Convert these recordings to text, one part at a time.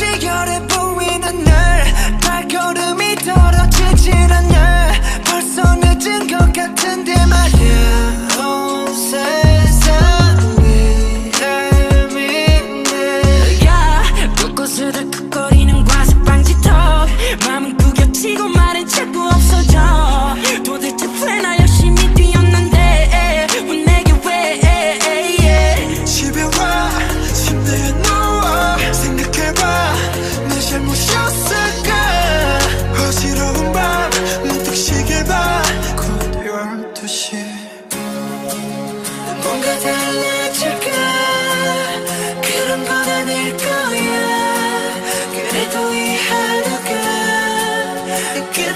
움직여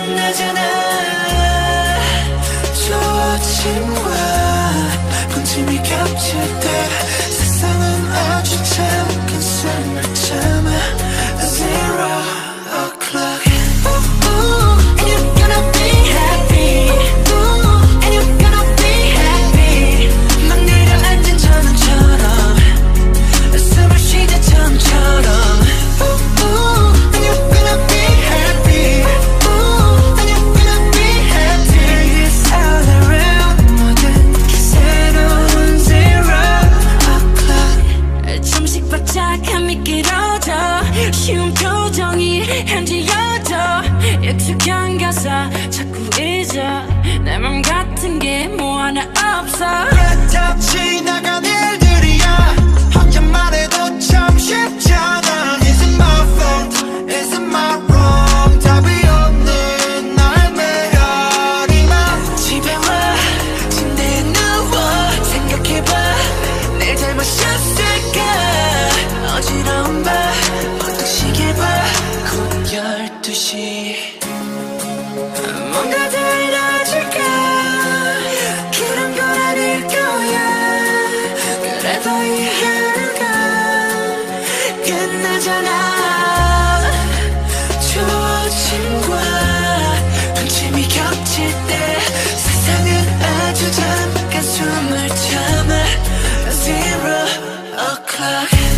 빛나잖아. 저 조침과 군침이 겹칠 때 세상은 아주 참 my head.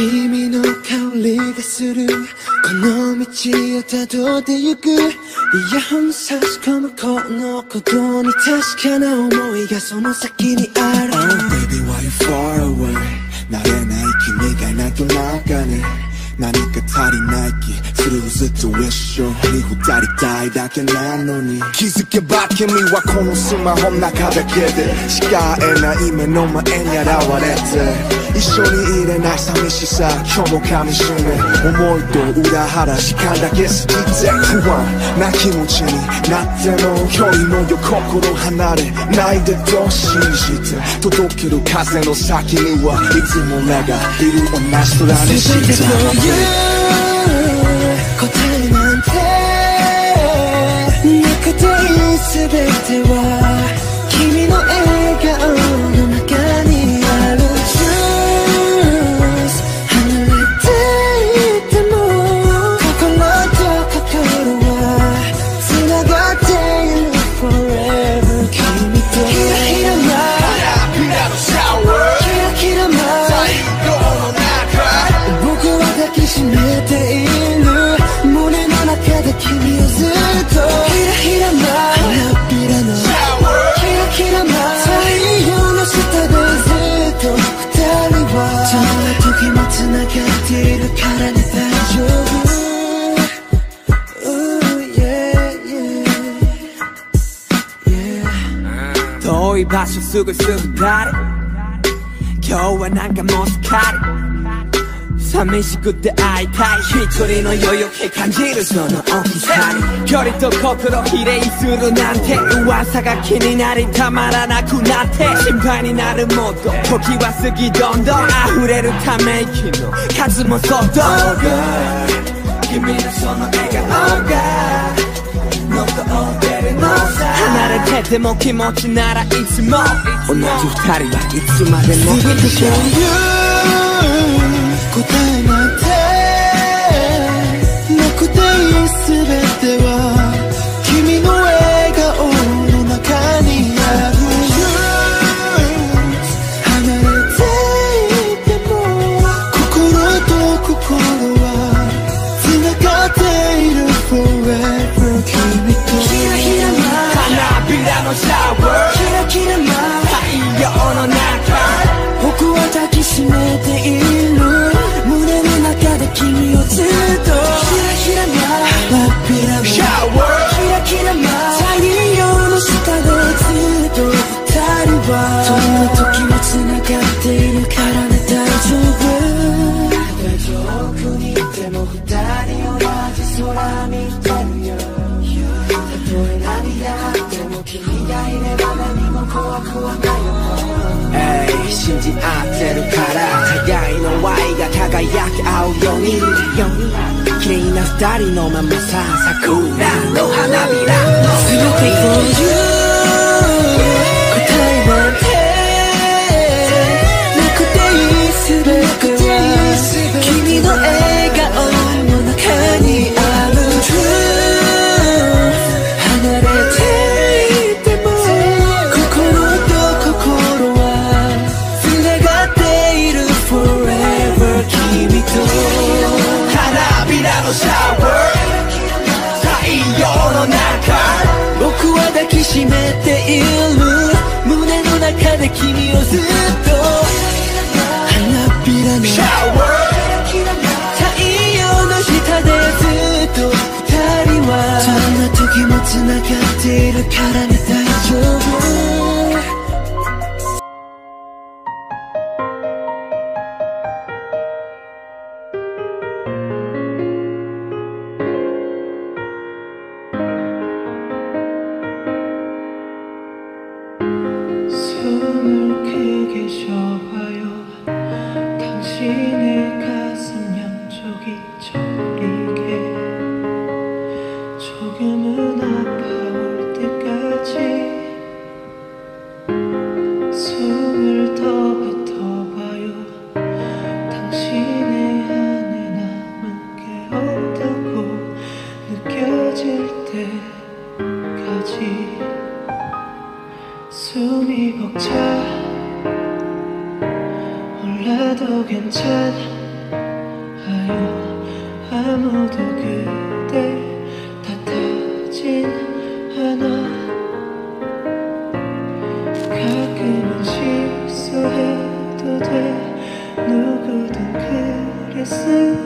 君の香りがする。この道をたどってゆく。イヤホン差し込むこのことに確かな思いがその先にある。Oh baby why you far away? 慣れない君がなく中に。ね何か足りない気するずっと一緒に二人たいだけなのに。気づけば君はこのスマホの中だけでしかえない目の前に現れて一緒にいれない寂しさ今日も噛みしめ思いと裏腹時間だけ過ぎて不安な気持ちになっても距離のよ心離れないでと信じて届ける風の先にはいつも目がいる同じ空に。してた答えなんてなくていい全ては君の笑顔。場所すぐすぐ誰今日はなんかもうすっかり寂しくて会いたい一人の余裕気感じるその大きさに距離と心比例するなんて噂が気になりたまらなくなって心配になるもっと時は過ぎどんどん溢れるため息の数もそっと君のその笑顔がれてても気持ちならいつも同じ二人はいつまでも全てのキラキラな太陽の下でずっと二人はどんな時も繋がっているからね大丈夫遠くにいても二人同じ空見てるよたとえ涙あっても君がいれば何も怖くはないよえい信じ合ってるから互いの愛が輝き合うように。綺麗な二人のままさ桜の花びらの全て for you 몰라도 괜찮아요. 아무도 그댈 탓하진 않아. 가끔은 실수해도 돼. 누구든 괜찮다